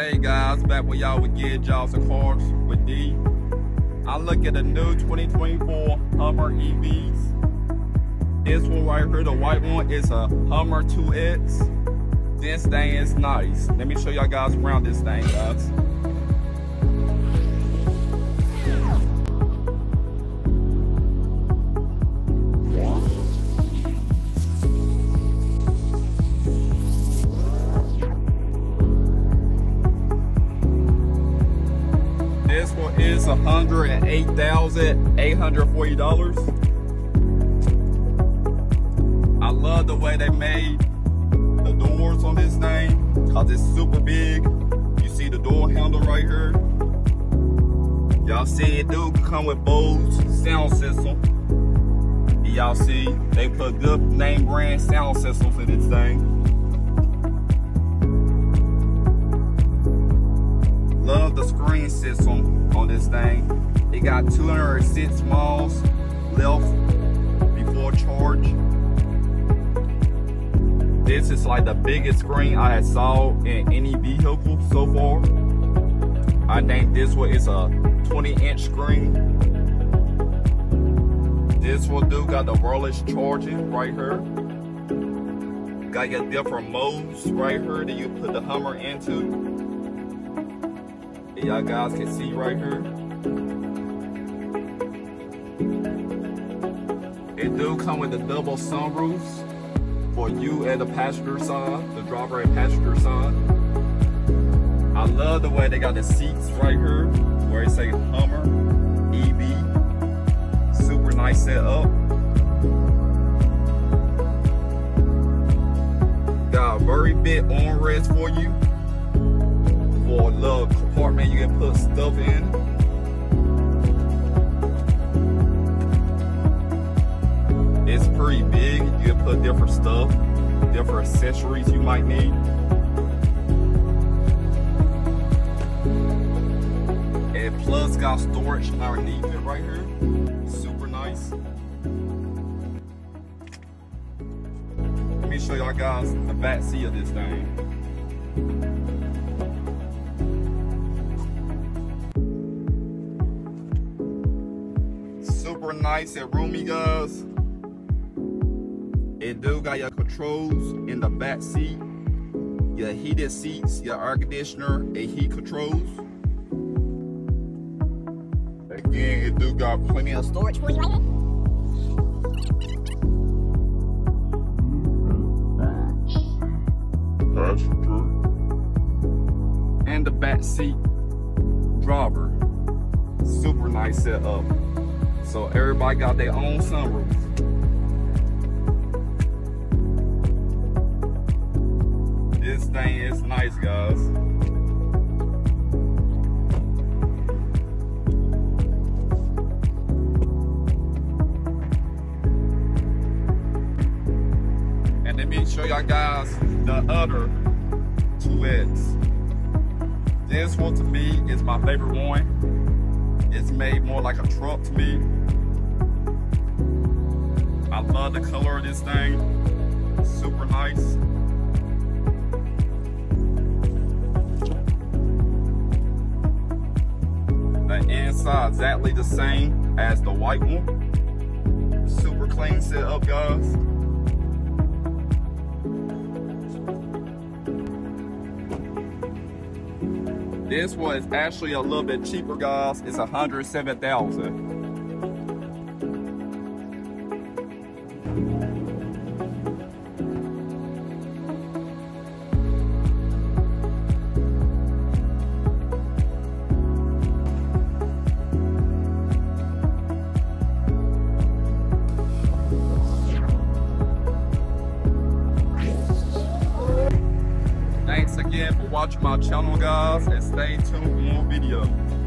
Hey guys, back with y'all with Jaws and Cars with D. I look at the new 2024 Hummer EVs. This one right here, the white one, is a Hummer 2X. This thing is nice. Let me show y'all guys around this thing, guys. Is $108,840. I love the way they made the doors on this thing because it's super big. You see the door handle right here. Y'all see it do come with Bose sound system. Y'all see they put good name brand sound systems in this thing. Love the screen system on this thing. It got 206 miles left before charge. This is like the biggest screen I have saw in any vehicle so far. I think this one is a 20 inch screen. This one do got the wireless charging right here. Got your different modes right here that you put the Hummer into y'all guys can see right here. It do come with the double sunroofs for you and the passenger side, the driver and passenger side. I love the way they got the seats right here, where it say Hummer EV. Super nice setup. Got a very big armrest for you compartment you can put stuff in. It's pretty big. You can put different stuff, different accessories you might need. And plus got storage underneath it right here. Super nice. Let me show y'all guys the back seat of this thing. Super nice and roomy guys it do got your controls in the back seat your heated seats your air conditioner and heat controls again it do got plenty of storage for you right Passenger. And the back seat driver. Super nice setup. So everybody got their own sunroof. This thing is nice, guys. And let me show y'all guys the other 2X. This one to me is my favorite one. It's made more like a truck to me. I love the color of this thing. Super nice. The inside exactly the same as the white one. Super clean setup, guys. This one is actually a little bit cheaper, guys. It's 107,000. Again for watching my channel, guys, and stay tuned for more videos.